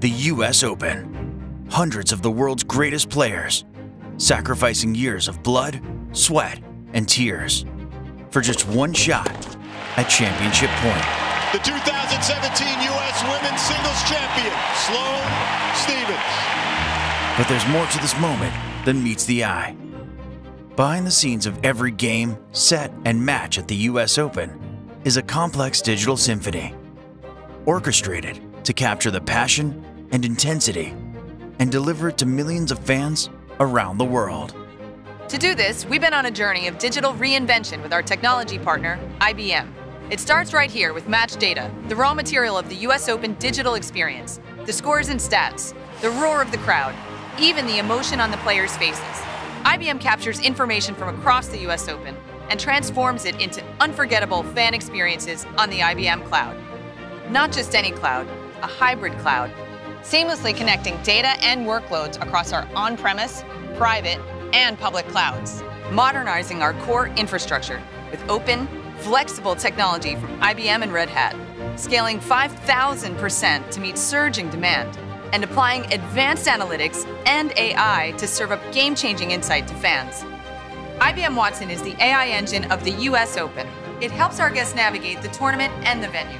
the US Open. Hundreds of the world's greatest players, sacrificing years of blood, sweat, and tears for just one shot at championship point. The 2017 U.S. Women's Singles Champion, Sloane Stephens. But there's more to this moment than meets the eye. Behind the scenes of every game, set, and match at the US Open is a complex digital symphony, orchestrated to capture the passion and intensity and deliver it to millions of fans around the world. To do this, we've been on a journey of digital reinvention with our technology partner, IBM. It starts right here with match data, the raw material of the US Open digital experience, the scores and stats, the roar of the crowd, even the emotion on the players' faces. IBM captures information from across the US Open and transforms it into unforgettable fan experiences on the IBM cloud. Not just any cloud, a hybrid cloud, seamlessly connecting data and workloads across our on-premise, private, and public clouds. Modernizing our core infrastructure with open, flexible technology from IBM and Red Hat, scaling 5,000% to meet surging demand, and applying advanced analytics and AI to serve up game-changing insight to fans. IBM Watson is the AI engine of the US Open. It helps our guests navigate the tournament and the venue.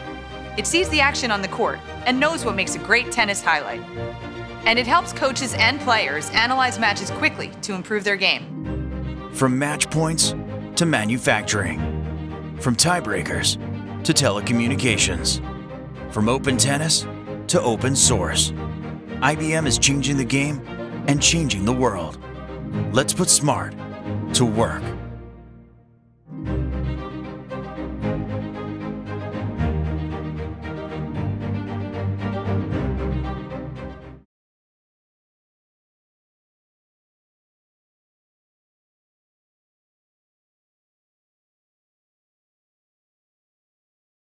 It sees the action on the court and knows what makes a great tennis highlight. And it helps coaches and players analyze matches quickly to improve their game. From match points to manufacturing, from tiebreakers to telecommunications, from open tennis to open source. IBM is changing the game and changing the world. Let's put smart to work.